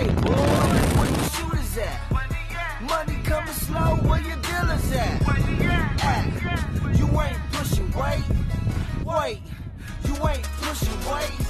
Hey, boy, where your shooters at? Money coming slow, where your dealers at? You ain't pushing weight, wait, you ain't pushing weight.